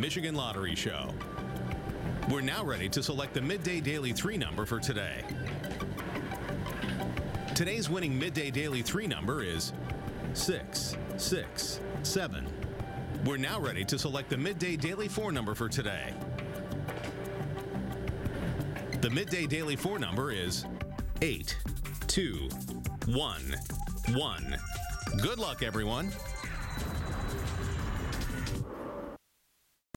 Michigan Lottery Show. We're now ready to select the Midday Daily 3 number for today. Today's winning Midday Daily 3 number is 667. We're now ready to select the Midday Daily 4 number for today. The Midday Daily 4 number is eight two one one. Good luck, everyone.